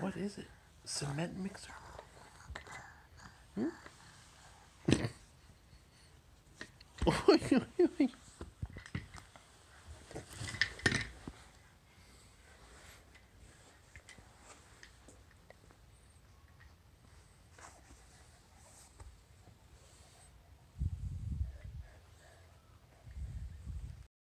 What is it? Cement mixer? Hmm?